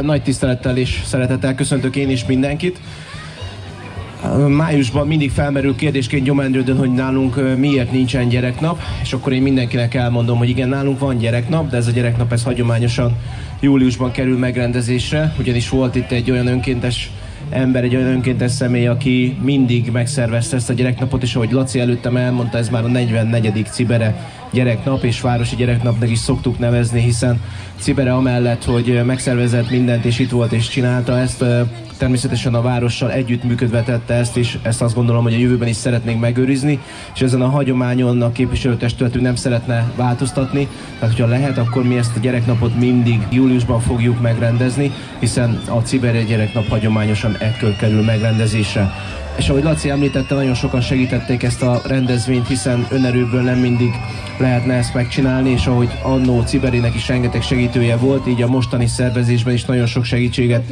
Nagy tisztelettel és szeretettel köszöntök én is mindenkit. Májusban mindig felmerül kérdésként Gyomendrődön, hogy nálunk miért nincsen gyereknap, és akkor én mindenkinek elmondom, hogy igen, nálunk van gyereknap, de ez a gyereknap ez hagyományosan júliusban kerül megrendezésre, ugyanis volt itt egy olyan önkéntes ember, egy olyan önkéntes személy, aki mindig megszervezte ezt a gyereknapot, és ahogy Laci előttem elmondta, ez már a 44. Cibere gyereknap, és városi gyereknapnak is szoktuk nevezni, hiszen Cibere amellett, hogy megszervezett mindent, és itt volt és csinálta ezt, természetesen a várossal együttműködve tette ezt, és ezt azt gondolom, hogy a jövőben is szeretnénk megőrizni, és ezen a hagyományon a képviselőtestületünk nem szeretne változtatni, tehát hogyha lehet, akkor mi ezt a gyereknapot mindig júliusban fogjuk megrendezni, hiszen a Cibere gyereknap hagyományosan ekkor kerül megrendezésre. És ahogy Laci említette, nagyon sokan segítették ezt a rendezvényt, hiszen önerőből nem mindig lehetne ezt megcsinálni, és ahogy annó Ciberének is rengeteg segítője volt, így a mostani szervezésben is nagyon sok segítséget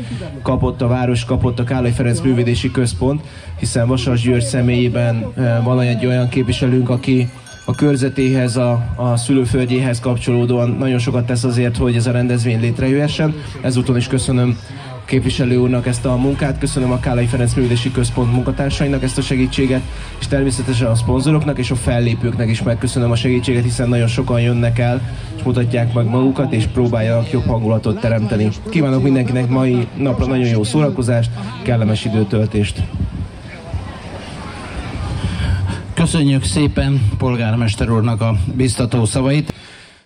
kapott a város, kapott a Kálai Ferenc Művédési Központ, hiszen Vasas György személyében eh, van egy olyan képviselőnk, aki a körzetéhez, a, a szülőföldjéhez kapcsolódóan nagyon sokat tesz azért, hogy ez a rendezvény létrejöhessen. Ezúton is köszönöm képviselő úrnak ezt a munkát, köszönöm a Kálai Ferenc Művelési Központ munkatársainak ezt a segítséget, és természetesen a szponzoroknak és a fellépőknek is megköszönöm a segítséget, hiszen nagyon sokan jönnek el, és mutatják meg magukat, és próbáljanak jobb hangulatot teremteni. Kívánok mindenkinek mai napra nagyon jó szórakozást, kellemes időtöltést! Köszönjük szépen polgármester úrnak a biztató szavait.